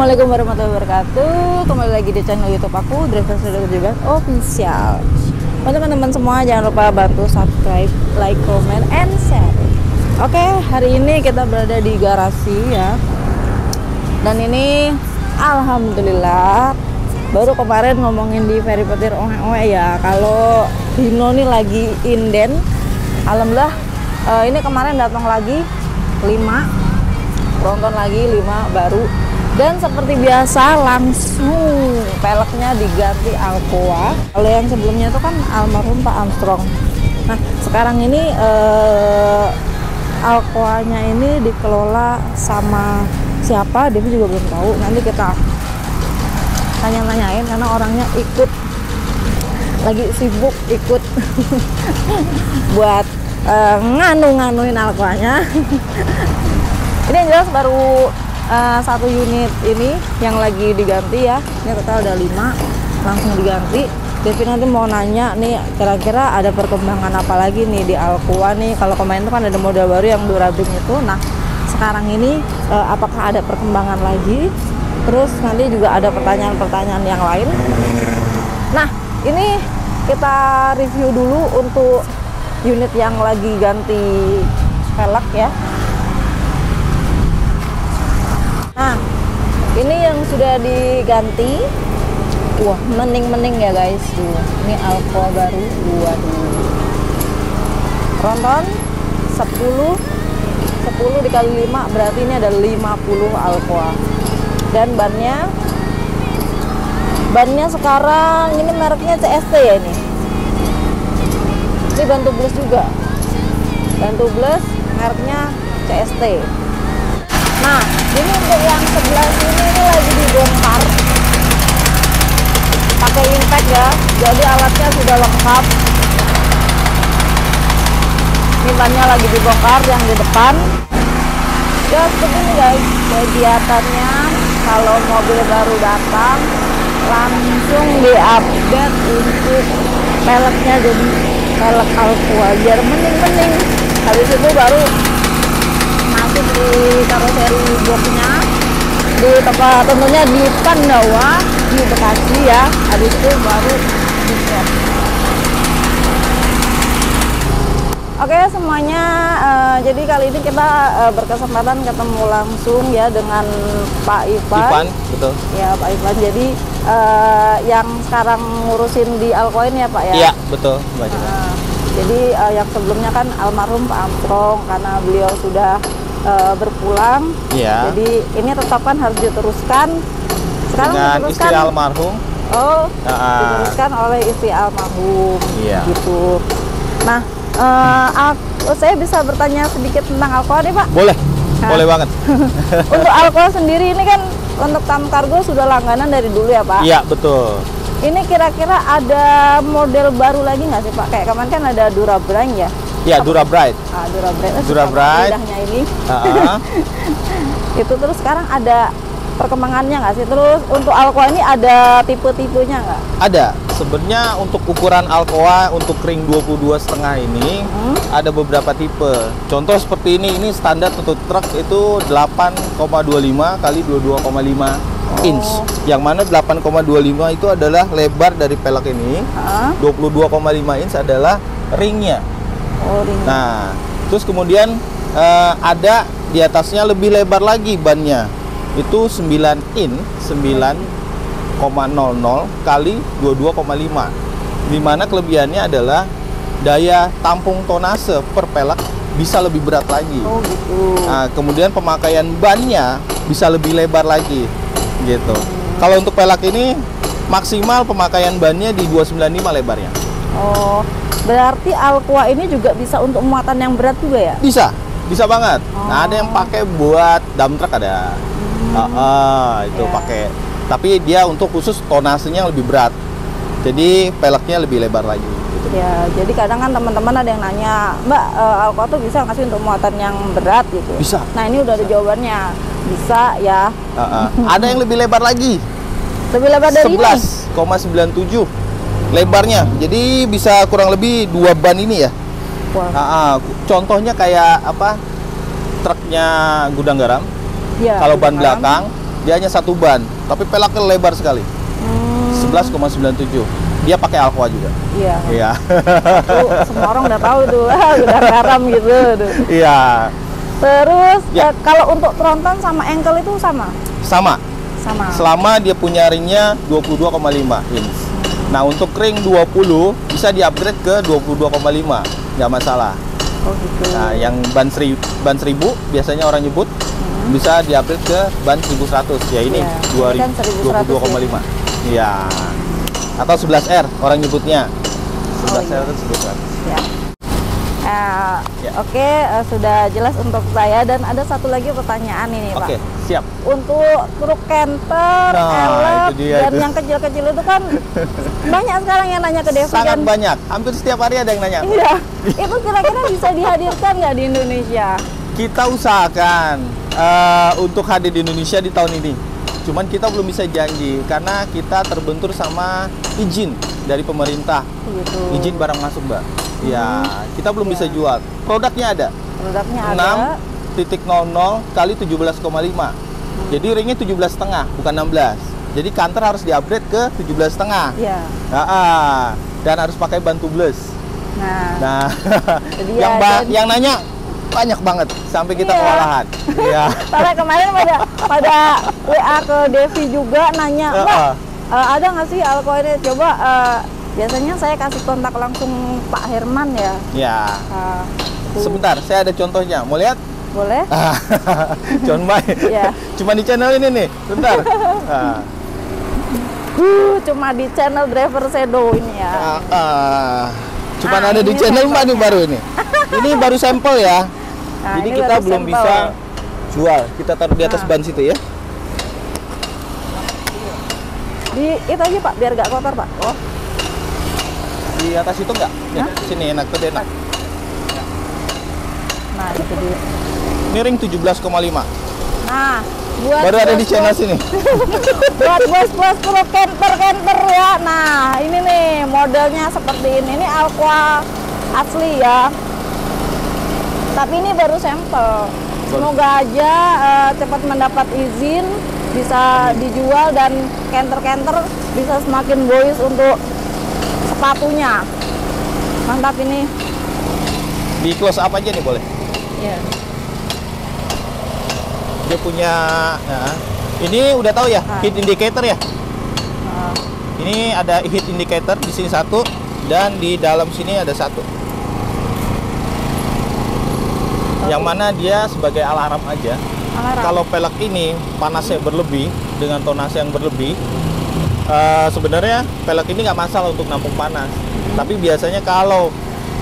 Assalamualaikum warahmatullahi wabarakatuh. Kembali lagi di channel youtube aku Driver juga official. Buat teman-teman semua jangan lupa bantu subscribe, like, comment, and share. Oke hari ini kita berada di garasi ya. Dan ini Alhamdulillah Baru kemarin ngomongin di Ferry Petir oe ya. Kalau Dino nih lagi inden Alhamdulillah eh, ini kemarin datang lagi 5 Tronton lagi 5 baru dan seperti biasa langsung peleknya diganti Alcoa. Kalau yang sebelumnya itu kan almarhum Pak Armstrong. Nah sekarang ini eh, Alcoanya ini dikelola sama siapa? Devi juga belum tahu. Nanti kita tanya-tanyain karena orangnya ikut. Lagi sibuk ikut buat uh, nganu-nganuin Alcoanya. Ini yang jelas baru uh, satu unit ini yang lagi diganti ya. Ini total ada lima. Langsung diganti. Devi nanti mau nanya nih kira-kira ada perkembangan apa lagi nih di Alcoa nih? Kalau kemarin itu kan ada model baru yang Durabin itu. Nah sekarang ini uh, apakah ada perkembangan lagi? Terus nanti juga ada pertanyaan-pertanyaan yang lain. Nah ini kita review dulu untuk unit yang lagi ganti velg ya Nah, ini yang sudah diganti. Wah, mening-mening ya guys. Tuh, ini Alfa baru. Waduh. Ronton 10 10 dikali 5 berarti ini ada 50 Alfa. Dan bannya bannya sekarang ini mereknya CST ya ini. Ini bantu plus juga. Bantu plus mereknya CST. Nah, ini untuk yang sebelah sini ini lagi dibongkar. Pakai impact ya jadi alatnya sudah lengkap. Ini bannya lagi dibongkar yang di depan. Ya seperti ini guys kegiatannya. Kalau mobil baru datang langsung diupdate untuk peleknya jadi pelek Alcoa biar mending-mending habis itu baru di karoseri boxnya di tempat tentunya di Pandawa di Bekasi ya habis itu baru di set Oke semuanya uh, jadi kali ini kita uh, berkesempatan ketemu langsung ya dengan Pak Ivan. Ivan betul. Ya Pak Ivan. Jadi uh, yang sekarang ngurusin di Alkoin ya Pak ya. Iya betul Mbak uh, jadi uh, yang sebelumnya kan almarhum Pak Amstrong karena beliau sudah uh, berpulang. Iya. Jadi ini tetap kan harus diteruskan. Sekarang Dengan diteruskan. istri almarhum. Oh, uh, diteruskan oleh istri almarhum. Iya. Gitu. Nah, uh, aku, saya bisa bertanya sedikit tentang alkohol deh Pak? Boleh. Nah. Boleh banget. untuk alkohol sendiri ini kan untuk tam kargo sudah langganan dari dulu ya Pak? Iya betul. Ini kira-kira ada model baru lagi nggak sih Pak? Kayak kemarin kan ada Dura Brand ya? Ya, Dura Bright. Ah, Dura Bright. Eh, Dura Bright. ini. Uh -huh. itu terus sekarang ada perkembangannya nggak sih? Terus untuk Alcoa ini ada tipe-tipenya nggak? Ada. Sebenarnya untuk ukuran Alcoa untuk ring 22 setengah ini hmm? ada beberapa tipe. Contoh seperti ini, ini standar untuk truk itu 8,25 kali 22,5 oh. inch. Yang mana 8,25 itu adalah lebar dari pelek ini. Uh? 22,5 inch adalah ringnya. Oh. Nah, terus kemudian uh, ada di atasnya lebih lebar lagi bannya. Itu 9 in, 9,00 kali 22,5. Di mana kelebihannya adalah daya tampung tonase per pelek bisa lebih berat lagi. Oh gitu. Nah, kemudian pemakaian bannya bisa lebih lebar lagi, gitu. Hmm. Kalau untuk pelek ini maksimal pemakaian bannya di 295 lebarnya. Oh, berarti Alqua ini juga bisa untuk muatan yang berat juga ya? Bisa, bisa banget. Oh. Nah, ada yang pakai buat dump truck ada. Hmm. Uh, uh, itu yeah. pakai. Tapi dia untuk khusus tonasenya lebih berat. Jadi peleknya lebih lebar lagi. Gitu. Ya, jadi kadang kan teman-teman ada yang nanya, Mbak, uh, Alqua tuh bisa nggak sih untuk muatan yang berat gitu? Bisa. Nah, ini udah ada jawabannya. Bisa ya. Uh, uh. ada yang lebih lebar lagi. Lebih lebar dari 11,97 lebarnya. Jadi bisa kurang lebih dua ban ini ya. Wow. Nah, contohnya kayak apa? Truknya gudang garam. Ya, Kalau ban garam. belakang dia hanya satu ban, tapi pelaknya lebar sekali. Hmm, 11,97. Dia pakai Alcoa juga. iya Iya. Tuh, semua orang udah tahu tuh ah, udah garam gitu tuh. Iya. terus Ya. eh, kalau untuk tronton sama ankle itu sama Sama. sama Selama dia punya ringnya 22,5 inch. Nah, untuk ring 20 bisa di-upgrade ke 22,5. Nggak masalah. oh gitu Nah, yang ban 1000 ban 1000 biasanya orang nyebut bisa di-upgrade ke ban 1100. Ya ini Iya, ini kan 1100 22,5. Iya. Atau 11R orang nyebutnya. 11R iya. itu 1100. ya Eh, Ya. Oke, eh, sudah jelas untuk saya dan ada satu lagi pertanyaan ini Oke, Pak. siap. Untuk truk canter, Nah, elep, dan itu. yang kecil-kecil itu kan banyak sekarang yang nanya ke Devi Sangat dan banyak. Hampir setiap hari ada yang nanya. iya, itu kira-kira bisa dihadirkan nggak di Indonesia? Kita usahakan eh, untuk hadir di Indonesia di tahun ini. Cuman kita belum bisa janji karena kita terbentur sama izin dari pemerintah. Gitu. Izin barang masuk, Mbak. Ya, kita belum bisa Ya. jual. Produknya ada. Produknya ada. 6.00 kali 17,5. Jadi ringnya 17 setengah, bukan 16. Jadi kantor harus di-upgrade ke 17 setengah. Iya. dan harus pakai ban tubeless. Nah, Nah, Jadi yang ya, ba- dan- yang nanya banyak banget sampai kita Iya. kewalahan. Iya. karena kemarin pada pada WA ke Devi juga nanya, Mbak, Heeh. eh, ada nggak sih alko ini? Coba eh, biasanya saya kasih kontak langsung Pak Herman ya. Ya. Tuh. Sebentar, saya ada contohnya. Mau lihat? Boleh? Ah, John Mai. Iya. Cuma di channel ini nih. Sebentar. Ah, Uh, cuma di channel driver Sedo ini ya. ah, ah. Cuma Ah, ada di channel Mbak nih baru ini. Ini baru sampel ya. Nah, Jadi kita belum sampel. bisa jual. Kita taruh di atas Nah. ban situ ya. Di itu aja Pak, biar gak kotor Pak. Oh, Di atas itu enggak? Ya, Hah? sini enak tuh enak. nah itu dia. Ini ring 17,5. Nah, buat Baru ada di channel sini. buat bos-bos pro camper camper ya. Nah, ini nih modelnya seperti ini. Ini Aqua asli ya. Tapi ini baru sampel. Semoga aja eh, cepat mendapat izin bisa dijual dan canter-canter bisa semakin boys untuk sepatunya. Mantap ini. Di close up aja nih boleh. Ya. Dia punya nah, ini udah tahu ya, Ah. heat indicator ya. Nah, Ini ada heat indicator di sini satu dan di dalam sini ada satu. Yang mana dia sebagai alarm aja. alarm. Kalau pelek ini panasnya berlebih dengan tonase yang berlebih, eh, sebenarnya pelek ini nggak masalah untuk nampung panas. Tapi biasanya kalau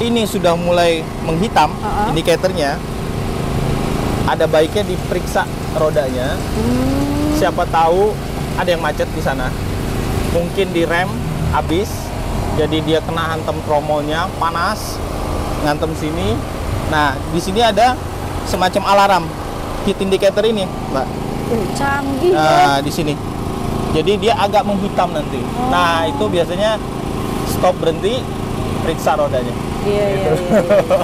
ini sudah mulai menghitam Uh-uh. indikatornya, ada baiknya diperiksa rodanya. Hmm, Siapa tahu ada yang macet di sana. Mungkin di rem habis, jadi dia kena hantem tromolnya panas, ngantem sini. Nah, di sini ada semacam alarm heat indicator ini, Mbak. uh, canggih ya. Nah, di sini. Jadi dia agak menghitam nanti. Oh. Nah, itu biasanya stop berhenti, periksa rodanya. Iya, iya, Gitu. iya, iya.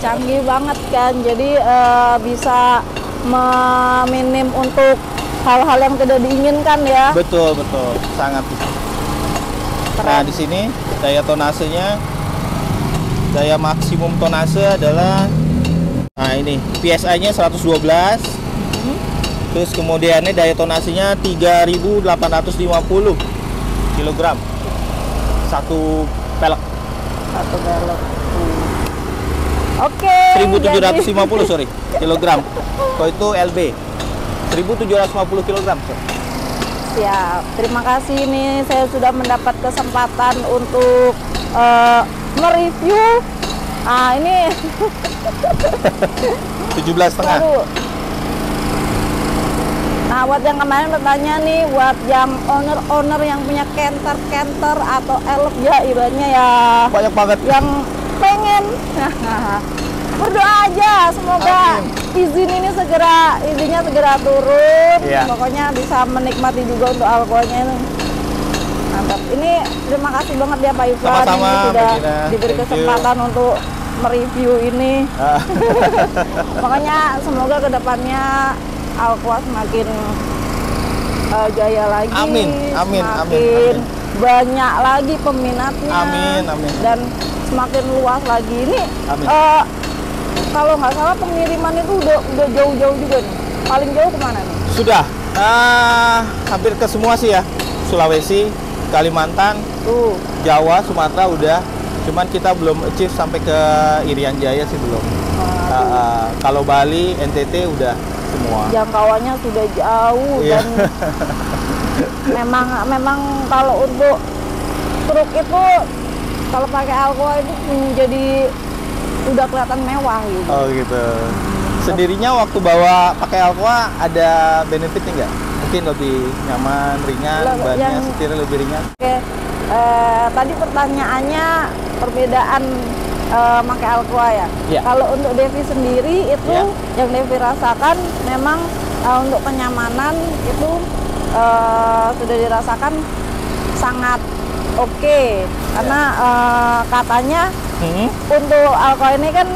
Canggih banget kan. Jadi eh, bisa meminim untuk hal-hal yang tidak diinginkan ya. Betul, betul. Sangat. Nah, di sini daya tonasenya daya maksimum tonase adalah nah ini PSI-nya 112. Terus kemudiannya daya tonasinya 3850 kg. Satu pelek Satu galon. Oke. 1750 sorry kilogram. Kalau itu LB 1750 kilogram. sorry. Siap. Terima kasih nih saya sudah mendapat kesempatan untuk eh, mereview. Ah ini 17 setengah. Nah, buat yang kemarin bertanya nih, buat yang owner-owner yang punya canter-canter atau elf ya ibaratnya ya Banyak banget. yang pengen berdoa aja semoga Amin. izin ini segera izinnya segera turun Iya. pokoknya bisa menikmati juga untuk alkoholnya ini mantap ini terima kasih banget ya Pak Sama-sama, ini sudah diberi Thank you. kesempatan untuk mereview ini Ah, Makanya semoga ke depannya Alqua semakin uh, jaya lagi. Amin, amin, semakin amin, amin. banyak lagi peminatnya. Amin, amin. Dan semakin luas lagi ini. Amin. uh, kalau nggak salah pengiriman itu udah udah jauh-jauh juga nih. Paling jauh ke mana nih? Sudah, ah, hampir ke semua sih ya. Sulawesi, Kalimantan, Tuh. Jawa, Sumatera udah. Cuman kita belum achieve sampai ke Irian Jaya sih belum. uh, ah, kalau Bali, NTT udah semua. jangkauannya sudah jauh Iya. dan memang memang kalau untuk truk itu kalau pakai Alcoa itu menjadi udah kelihatan mewah gitu. Oh gitu. Sendirinya waktu bawa pakai Alcoa ada benefitnya nggak? Mungkin lebih nyaman, ringan, Lah, bannya yang- setirnya lebih ringan. Oke, eh, tadi pertanyaannya perbedaan eh, pakai Alcoa ya. Iya. Kalau untuk Devi sendiri itu Iya. yang Devi rasakan memang eh, untuk kenyamanan itu eh, sudah dirasakan sangat oke karena eh, katanya Hmm? untuk Alcoa ini kan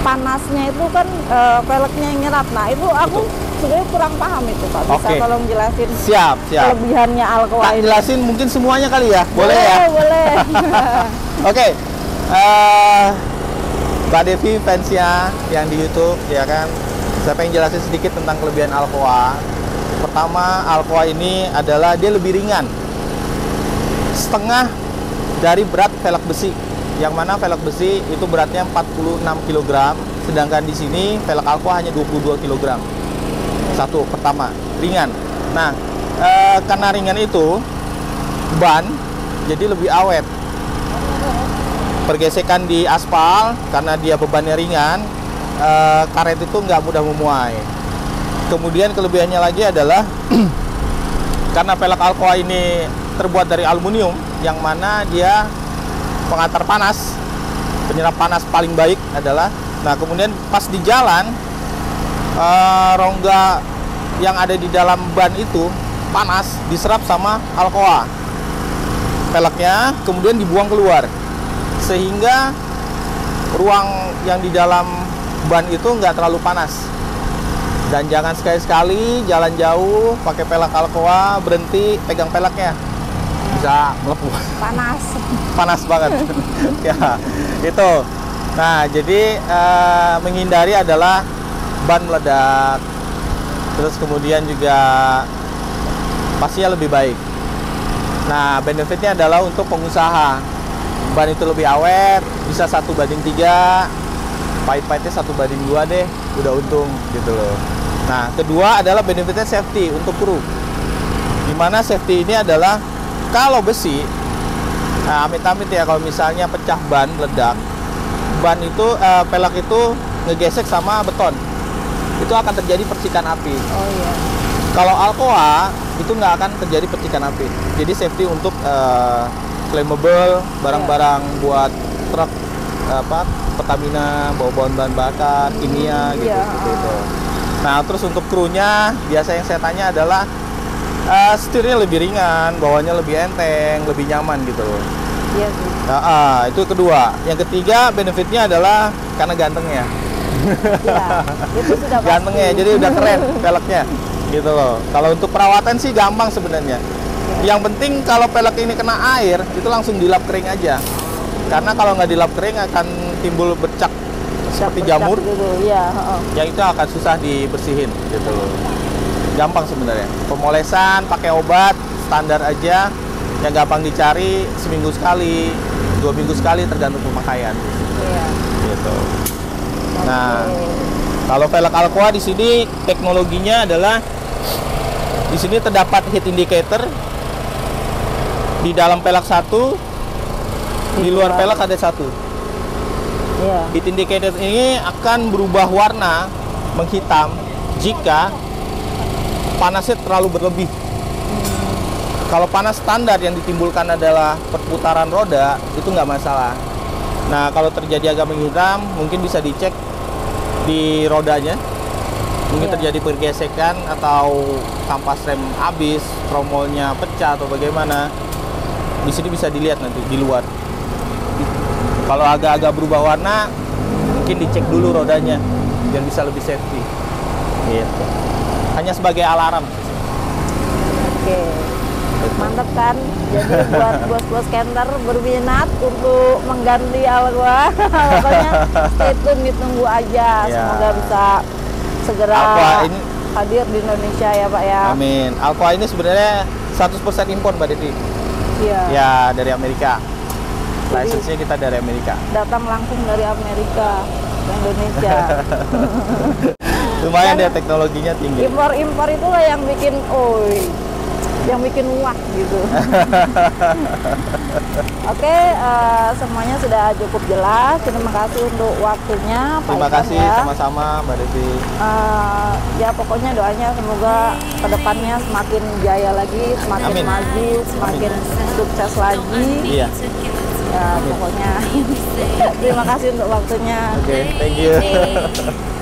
panasnya itu kan eh, peleknya yang nyerap. Nah itu aku sebenarnya kurang paham itu Pak. Bisa Oke. tolong jelasin Siap, siap. kelebihannya Tak ini? jelasin mungkin semuanya kali ya. Boleh ya? Boleh. Oke, eh, Mbak Devi fansnya yang di YouTube ya kan. Saya pengen jelasin sedikit tentang kelebihan Alcoa. Pertama, Alcoa ini adalah dia lebih ringan, setengah dari berat velg besi. Yang mana velg besi itu beratnya 46 kg, sedangkan di sini velg Alcoa hanya 22 kg. Satu pertama, ringan. Nah, eh, karena ringan itu ban jadi lebih awet pergesekan di aspal karena dia bebannya ringan eh, karet itu nggak mudah memuai. Kemudian kelebihannya lagi adalah karena pelek Alcoa ini terbuat dari aluminium yang mana dia pengantar panas. Penyerap panas paling baik adalah nah kemudian pas di jalan eh, rongga yang ada di dalam ban itu panas diserap sama Alcoa peleknya kemudian dibuang keluar sehingga ruang yang di dalam ban itu nggak terlalu panas. Dan jangan sekali-sekali jalan jauh pakai pelek Alcoa berhenti pegang peleknya bisa melepuh. Panas. panas banget. Ya itu. Nah jadi eh, menghindari adalah ban meledak. Terus kemudian juga pastinya lebih baik. Nah benefitnya adalah untuk pengusaha ban itu lebih awet bisa satu banding tiga pahit-pahitnya satu banding dua deh udah untung gitu loh nah kedua adalah benefitnya safety untuk kru di mana safety ini adalah kalau besi Nah, amit-amit ya kalau misalnya pecah ban, ledak, ban itu eh, pelek itu ngegesek sama beton. Itu akan terjadi percikan api. Oh iya. Kalau Alcoa itu nggak akan terjadi percikan api. Jadi safety untuk eh, flammable, barang-barang buat truk apa Pertamina, bawa bahan bahan bakar, kimia gitu, Iya. seperti itu. Nah, terus untuk krunya biasa yang saya tanya adalah eh, setirnya lebih ringan, bawahnya lebih enteng, lebih nyaman gitu loh. Iya sih. Nah, ah, itu kedua. Yang ketiga benefitnya adalah karena gantengnya. Iya. itu sudah pasti. Gantengnya, jadi udah keren peleknya. Gitu loh. Kalau untuk perawatan sih gampang sebenarnya. Yang penting kalau pelek ini kena air, itu langsung dilap kering aja. Karena kalau nggak dilap kering akan timbul bercak seperti Bercak jamur, Gitu. Iya. heeh. yang itu akan susah dibersihin gitu loh. Gampang sebenarnya. Pemolesan pakai obat standar aja yang gampang dicari seminggu sekali, dua minggu sekali tergantung pemakaian Iya. gitu. Nah, kalau velg Alcoa di sini teknologinya adalah di sini terdapat heat indicator di dalam pelek satu, di luar pelek ada satu. Iya. Heat indicator ini akan berubah warna menghitam jika panasnya terlalu berlebih. Kalau panas standar yang ditimbulkan adalah perputaran roda, itu nggak masalah. Nah, kalau terjadi agak menghitam, mungkin bisa dicek di rodanya. Mungkin Iya. terjadi pergesekan atau kampas rem habis, tromolnya pecah atau bagaimana. Di sini bisa dilihat nanti di luar. Kalau agak-agak berubah warna, mungkin dicek dulu rodanya biar bisa lebih safety. Gitu. Hanya sebagai alarm. Oke. Mantap kan? Jadi buat bos-bos scanner berminat untuk mengganti Alwa, pokoknya stay tune ditunggu aja. Ya. Semoga bisa segera ini- hadir di Indonesia ya Pak ya. Amin. Alcoa ini sebenarnya 100% impor Mbak Diti. Iya. Ya, dari Amerika. License-nya kita dari Amerika. Datang langsung dari Amerika ke Indonesia. Lumayan deh teknologinya tinggi. Impor-impor itulah yang bikin oi, yang bikin wah gitu. Oke, eh, semuanya sudah cukup jelas. Terima kasih untuk waktunya. Pak Terima kasih ya. sama-sama Mbak Diti. Eh, ya pokoknya doanya semoga ke depannya semakin jaya lagi, semakin Amin. maju, semakin sukses lagi. Iya. Ya pokoknya terima kasih untuk waktunya. Oke, thank you.